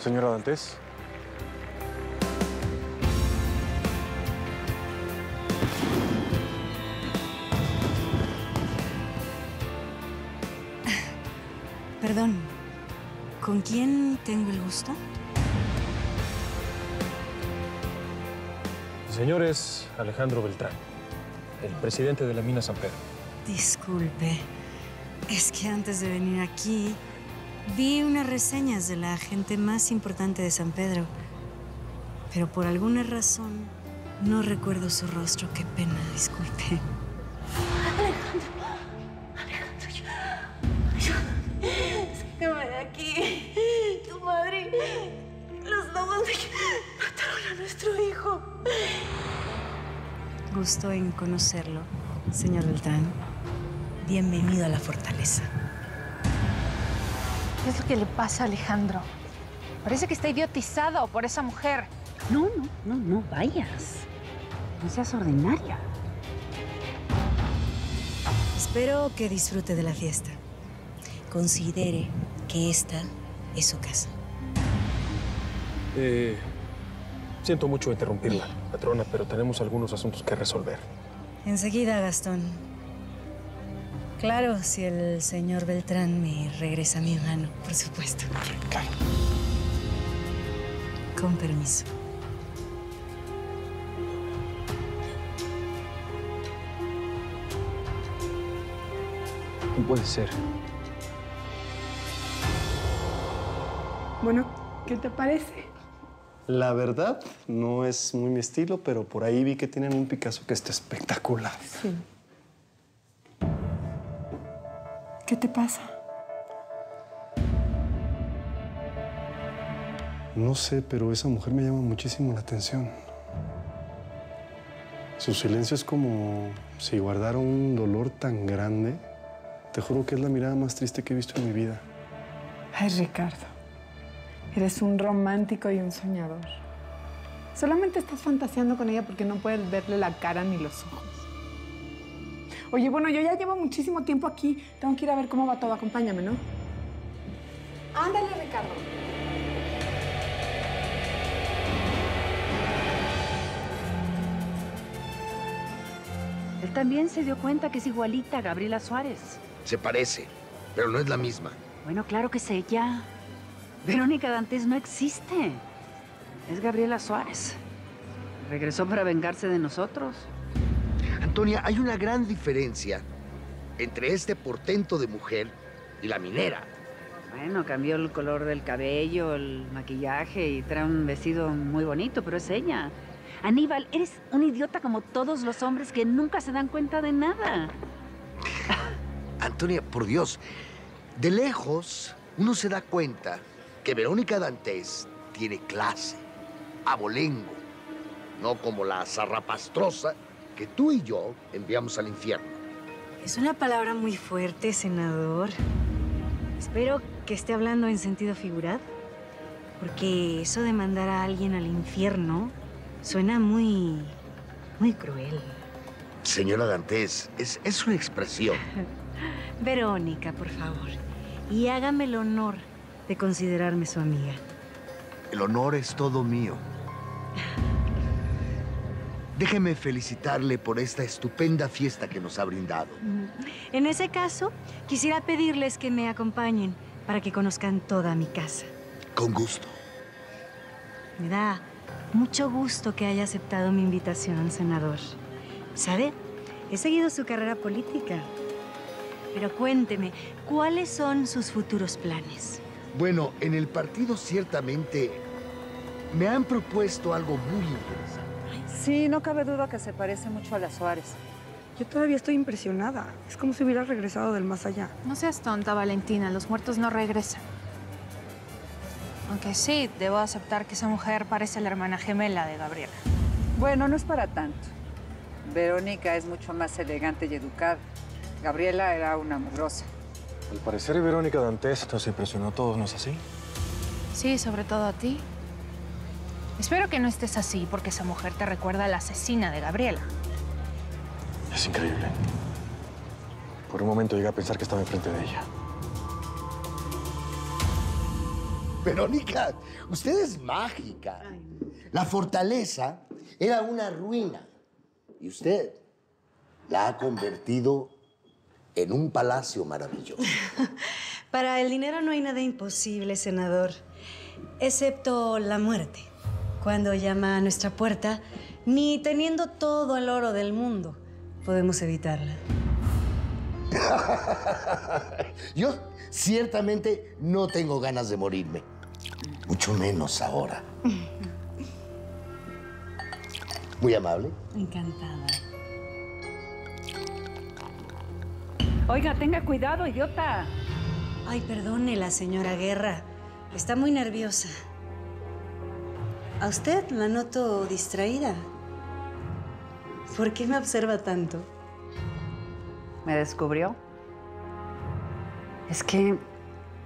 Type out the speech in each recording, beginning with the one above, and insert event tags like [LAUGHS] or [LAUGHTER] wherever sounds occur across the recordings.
Señora Dantes. [LAUGHS] Perdón, ¿con quién tengo el gusto? El señor es Alejandro Beltrán, el presidente de la mina San Pedro. Disculpe, es que antes de venir aquí vi unas reseñas de la gente más importante de San Pedro, pero por alguna razón no recuerdo su rostro. Qué pena, disculpe. Sácame de aquí. Tu madre. Los lobos mataron a nuestro hijo. Gusto en conocerlo, señor Beltrán. Bienvenido a la fortaleza. ¿Qué es lo que le pasa a Alejandro? Parece que está idiotizado por esa mujer. No, no, no, no vayas. No seas ordinaria. Espero que disfrute de la fiesta. Considere que esta es su casa. Eh, siento mucho interrumpirla, patrona, pero tenemos algunos asuntos que resolver. Enseguida, Gastón. Claro, si el señor Beltrán me regresa mi mano, por supuesto. Claro. Con permiso. No puede ser. Bueno, ¿qué te parece? La verdad, no es muy mi estilo, pero por ahí vi que tienen un Picasso que está espectacular. Sí. ¿Qué te pasa? No sé, pero esa mujer me llama muchísimo la atención. Su silencio es como si guardara un dolor tan grande. Te juro que es la mirada más triste que he visto en mi vida. Ay, Ricardo. Eres un romántico y un soñador. Solamente estás fantaseando con ella porque no puedes verle la cara ni los ojos. Oye, bueno, yo ya llevo muchísimo tiempo aquí. Tengo que ir a ver cómo va todo. Acompáñame, ¿no? Ándale, Ricardo. Él también se dio cuenta que es igualita a Gabriela Suárez. Se parece, pero no es la misma. Bueno, claro que es ella. Verónica Dantes no existe. Es Gabriela Suárez. Regresó para vengarse de nosotros. Antonia, hay una gran diferencia entre este portento de mujer y la minera. Bueno, cambió el color del cabello, el maquillaje y trae un vestido muy bonito, pero es ella. Aníbal, eres un idiota como todos los hombres que nunca se dan cuenta de nada. [LAUGHS] Antonia, por Dios, de lejos uno se da cuenta que Verónica Dantes tiene clase, abolengo, no como la zarrapastrosa que tú y yo enviamos al infierno. Es una palabra muy fuerte, senador. Espero que esté hablando en sentido figurado, porque eso de mandar a alguien al infierno suena muy, muy cruel. Señora Dantes, es, es una expresión. [LAUGHS] Verónica, por favor, y hágame el honor de considerarme su amiga. El honor es todo mío. [LAUGHS] Déjeme felicitarle por esta estupenda fiesta que nos ha brindado. En ese caso, quisiera pedirles que me acompañen para que conozcan toda mi casa. Con gusto. Me da mucho gusto que haya aceptado mi invitación, senador. ¿Sabe? He seguido su carrera política. Pero cuénteme, ¿cuáles son sus futuros planes? Bueno, en el partido ciertamente me han propuesto algo muy interesante. Sí, no cabe duda que se parece mucho a la Suárez. Yo todavía estoy impresionada. Es como si hubiera regresado del más allá. No seas tonta, Valentina. Los muertos no regresan. Aunque sí, debo aceptar que esa mujer parece la hermana gemela de Gabriela. Bueno, no es para tanto. Verónica es mucho más elegante y educada. Gabriela era una mugrosa. Al parecer, Verónica Dantes nos impresionó a todos, ¿no es así? Sí, sobre todo a ti. Espero que no estés así, porque esa mujer te recuerda a la asesina de Gabriela. Es increíble. Por un momento llegué a pensar que estaba enfrente de ella. Verónica, usted es mágica. La fortaleza era una ruina y usted la ha convertido en un palacio maravilloso. [LAUGHS] Para el dinero no hay nada imposible, senador, excepto la muerte. Cuando llama a nuestra puerta, ni teniendo todo el oro del mundo, podemos evitarla. [LAUGHS] Yo ciertamente no tengo ganas de morirme. Mucho menos ahora. Muy amable. Encantada. Oiga, tenga cuidado, idiota. Ay, perdone la señora Guerra. Está muy nerviosa. A usted la noto distraída. ¿Por qué me observa tanto? ¿Me descubrió? Es que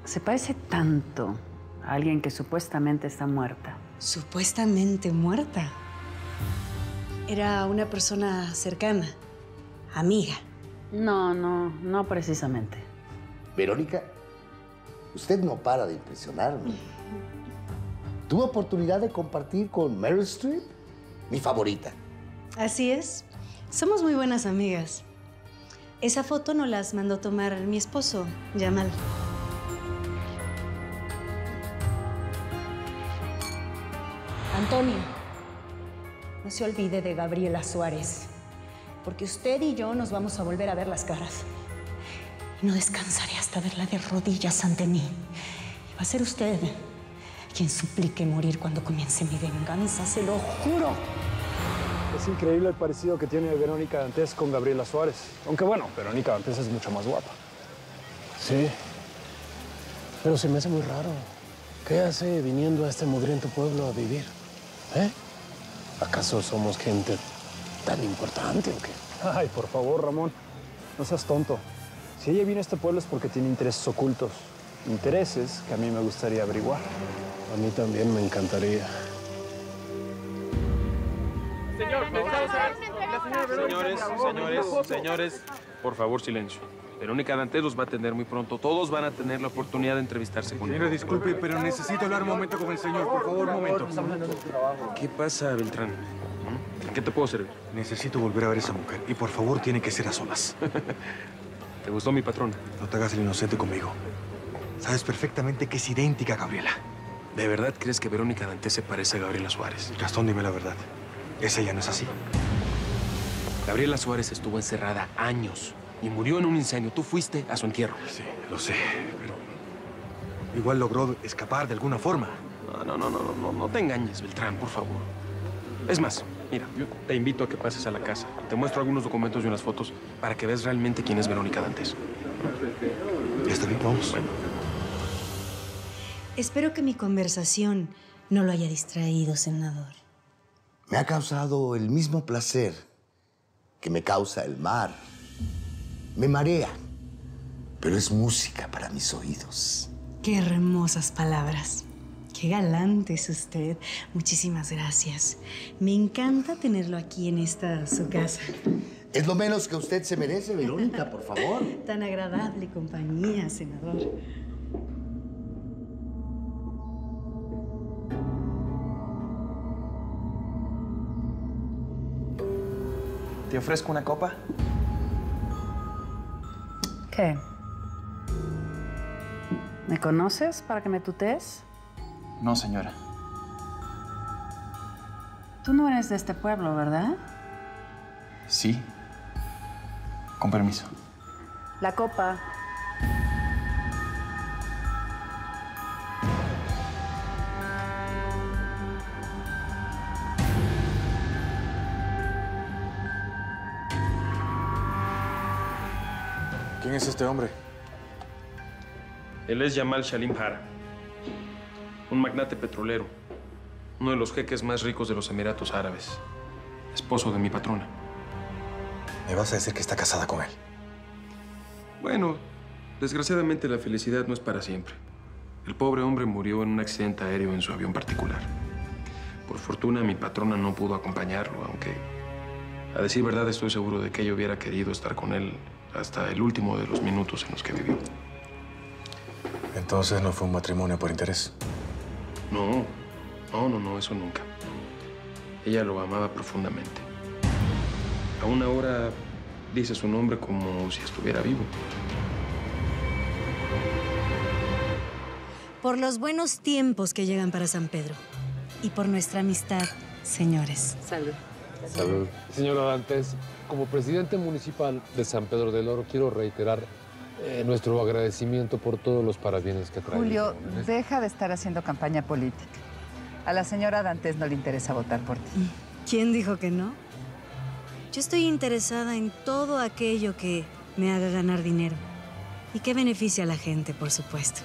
se parece tanto a alguien que supuestamente está muerta. Supuestamente muerta. Era una persona cercana, amiga. No, no, no precisamente. Verónica, usted no para de impresionarme. [LAUGHS] Tuve oportunidad de compartir con Meryl Streep, mi favorita. Así es. Somos muy buenas amigas. Esa foto nos las mandó tomar mi esposo, Yamal. Antonio, no se olvide de Gabriela Suárez, porque usted y yo nos vamos a volver a ver las caras. Y no descansaré hasta verla de rodillas ante mí. Y va a ser usted quien suplique morir cuando comience mi venganza, se lo juro. Es increíble el parecido que tiene Verónica Dantes con Gabriela Suárez. Aunque bueno, Verónica Dantes es mucho más guapa. Sí. Pero se me hace muy raro. ¿Qué hace viniendo a este mugriento pueblo a vivir? ¿Eh? ¿Acaso somos gente tan importante o qué? Ay, por favor, Ramón. No seas tonto. Si ella viene a este pueblo es porque tiene intereses ocultos. Intereses que a mí me gustaría averiguar. A mí también me encantaría. Señores, señores, señores, por favor, silencio. Verónica Dantes los va a atender muy pronto. Todos van a tener la oportunidad de entrevistarse con Señora, ella. disculpe, pero necesito hablar un momento con el señor. Por favor, un momento. ¿Qué pasa, Beltrán? ¿Mm? ¿En qué te puedo servir? Necesito volver a ver a esa mujer. Y por favor, tiene que ser a solas. [LAUGHS] ¿Te gustó mi patrona? No te hagas el inocente conmigo. Sabes perfectamente que es idéntica a Gabriela. ¿De verdad crees que Verónica Dantes se parece a Gabriela Suárez? Gastón, dime la verdad. Esa ya no es así. Gabriela Suárez estuvo encerrada años y murió en un incendio. Tú fuiste a su entierro. Sí, lo sé, pero igual logró escapar de alguna forma. No, no, no, no, no, no te engañes, Beltrán, por favor. Es más, mira, yo te invito a que pases a la casa. Te muestro algunos documentos y unas fotos para que veas realmente quién es Verónica Dantes. Ya está bien, vamos. Bueno. Espero que mi conversación no lo haya distraído, senador. Me ha causado el mismo placer que me causa el mar. Me marea, pero es música para mis oídos. Qué hermosas palabras. Qué galante es usted. Muchísimas gracias. Me encanta tenerlo aquí en esta su casa. Es lo menos que usted se merece, Verónica, por favor. [LAUGHS] Tan agradable compañía, senador. ¿Te ofrezco una copa? ¿Qué? ¿Me conoces para que me tutees? No, señora. Tú no eres de este pueblo, ¿verdad? Sí. Con permiso. La copa. ¿Quién es este hombre? Él es Yamal Shalim Hara, un magnate petrolero, uno de los jeques más ricos de los Emiratos Árabes, esposo de mi patrona. Me vas a decir que está casada con él. Bueno, desgraciadamente la felicidad no es para siempre. El pobre hombre murió en un accidente aéreo en su avión particular. Por fortuna, mi patrona no pudo acompañarlo, aunque, a decir verdad, estoy seguro de que ella hubiera querido estar con él hasta el último de los minutos en los que vivió. Entonces no fue un matrimonio por interés. No, no, no, no, eso nunca. Ella lo amaba profundamente. Aún ahora dice su nombre como si estuviera vivo. Por los buenos tiempos que llegan para San Pedro. Y por nuestra amistad, señores. Salud. Salud. Señora Dantes, como presidente municipal de San Pedro del Oro, quiero reiterar eh, nuestro agradecimiento por todos los parabienes que trae. Julio, deja de estar haciendo campaña política. A la señora Dantes no le interesa votar por ti. ¿Quién dijo que no? Yo estoy interesada en todo aquello que me haga ganar dinero y que beneficie a la gente, por supuesto.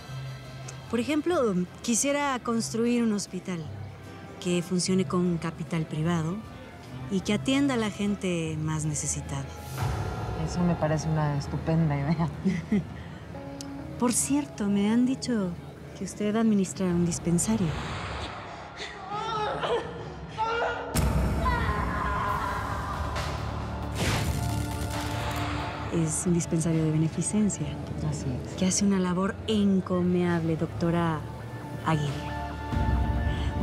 Por ejemplo, quisiera construir un hospital que funcione con capital privado y que atienda a la gente más necesitada. Eso me parece una estupenda idea. [LAUGHS] Por cierto, me han dicho que usted administra un dispensario. Es un dispensario de beneficencia. Así es. Que hace una labor encomiable, doctora Aguirre.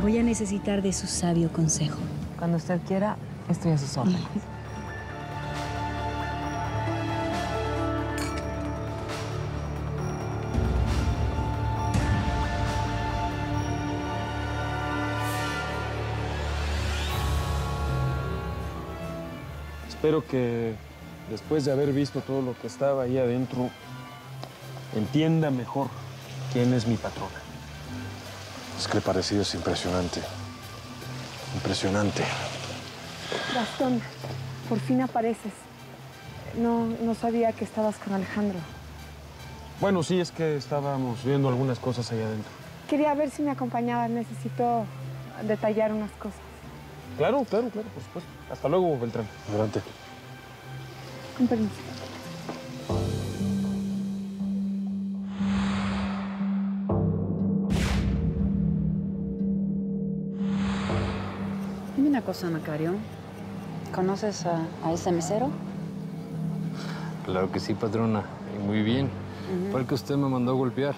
Voy a necesitar de su sabio consejo. Cuando usted quiera, estoy a sus órdenes. Espero que después de haber visto todo lo que estaba ahí adentro, entienda mejor quién es mi patrona. Es que el parecido es impresionante. Impresionante. Gastón, por fin apareces. No, no sabía que estabas con Alejandro. Bueno, sí, es que estábamos viendo algunas cosas ahí adentro. Quería ver si me acompañabas. Necesito detallar unas cosas. Claro, claro, claro, por supuesto. Hasta luego, Beltrán. Adelante. Con permiso. Dime una cosa, Macario. ¿Conoces a, a ese mesero? Claro que sí, patrona. Y muy bien. Fue el que usted me mandó a golpear.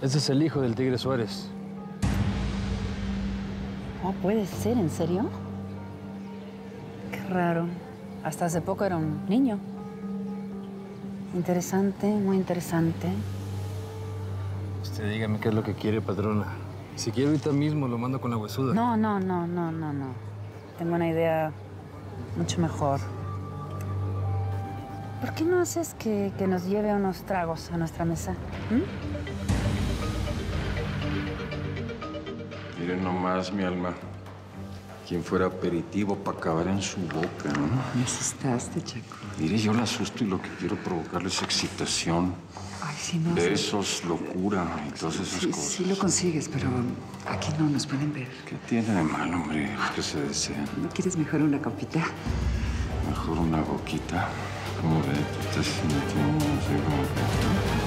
Ese es el hijo del Tigre Suárez. No puede ser, ¿en serio? Qué raro. Hasta hace poco era un niño. Interesante, muy interesante. Usted dígame qué es lo que quiere, patrona. Si quiere ahorita mismo, lo mando con la huesuda. No, no, no, no, no, no. Tengo una idea mucho mejor. ¿Por qué no haces que, que nos lleve unos tragos a nuestra mesa? ¿Mm? Miren nomás, mi alma. Quien fuera aperitivo para acabar en su boca, ¿no? Me asustaste, Chaco. Mire, yo la asusto y lo que quiero provocarle es excitación. No. Besos, locura y todas esas Sí, cosas. sí lo consigues, pero aquí no nos pueden ver. ¿Qué tiene de malo, hombre? Que se desean. ¿No quieres mejor una copita? Mejor una boquita. Como ve, te estás sintiendo así como que...